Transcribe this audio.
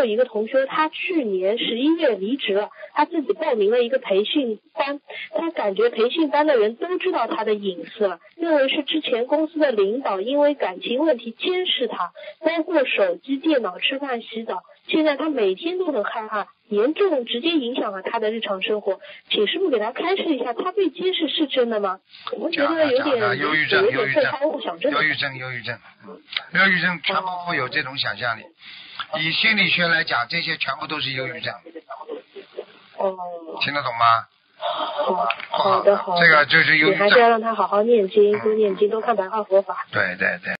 有一个同学，他去年十一月离职了，他自己报名了一个培训班，他感觉培训班的人都知道他的隐私了，认为是之前公司的领导因为感情问题监视他，包括手机、电脑、吃饭、洗澡，现在他每天都很害怕，严重直接影响了他的日常生活。请师傅给他开示一下，他被监视是真的吗？我觉得有点忧郁症，忧郁症，忧郁症，忧郁症，忧郁症全部会有这种想象力。以心理学来讲，这些全部都是忧郁症。哦。听得懂吗？好，好的，好的。这个就是忧郁症。你还是要让他好好念经，多念经，多看白话佛法。对对对。